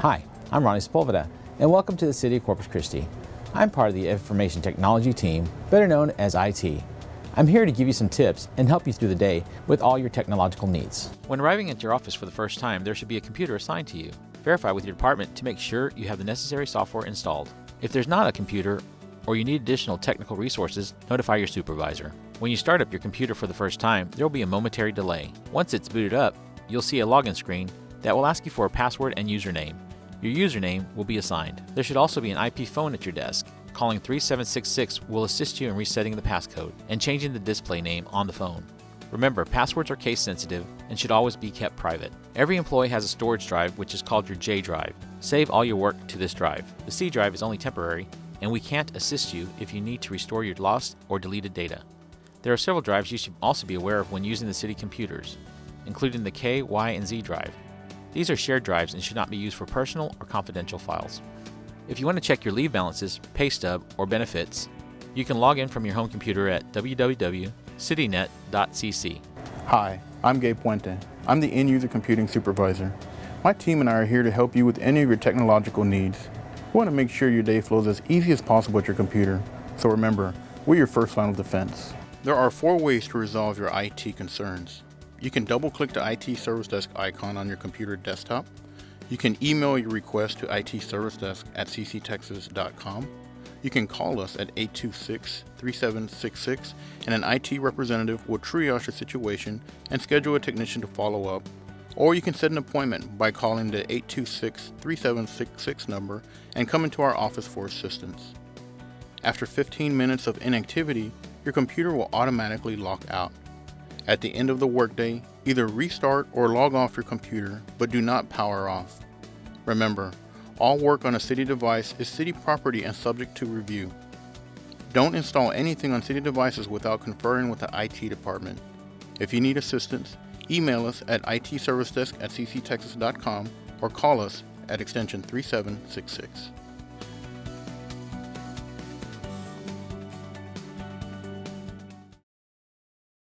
Hi, I'm Ronnie Sepulveda, and welcome to the City of Corpus Christi. I'm part of the Information Technology team, better known as IT. I'm here to give you some tips and help you through the day with all your technological needs. When arriving at your office for the first time, there should be a computer assigned to you. Verify with your department to make sure you have the necessary software installed. If there's not a computer or you need additional technical resources, notify your supervisor. When you start up your computer for the first time, there will be a momentary delay. Once it's booted up, you'll see a login screen that will ask you for a password and username. Your username will be assigned. There should also be an IP phone at your desk. Calling 3766 will assist you in resetting the passcode and changing the display name on the phone. Remember, passwords are case sensitive and should always be kept private. Every employee has a storage drive which is called your J drive. Save all your work to this drive. The C drive is only temporary and we can't assist you if you need to restore your lost or deleted data. There are several drives you should also be aware of when using the city computers, including the K, Y, and Z drive. These are shared drives and should not be used for personal or confidential files. If you want to check your leave balances, pay stub, or benefits, you can log in from your home computer at www.citynet.cc. Hi, I'm Gabe Puente. I'm the end user computing supervisor. My team and I are here to help you with any of your technological needs. We want to make sure your day flows as easy as possible at your computer. So remember, we're your first line of defense. There are four ways to resolve your IT concerns. You can double click the IT Service Desk icon on your computer desktop. You can email your request to IT Service Desk at cctexas.com. You can call us at 826 3766 and an IT representative will triage your situation and schedule a technician to follow up. Or you can set an appointment by calling the 826 3766 number and come into our office for assistance. After 15 minutes of inactivity, your computer will automatically lock out. At the end of the workday, either restart or log off your computer, but do not power off. Remember, all work on a city device is city property and subject to review. Don't install anything on city devices without conferring with the IT department. If you need assistance, email us at itservicedesk at cctexas.com or call us at extension 3766.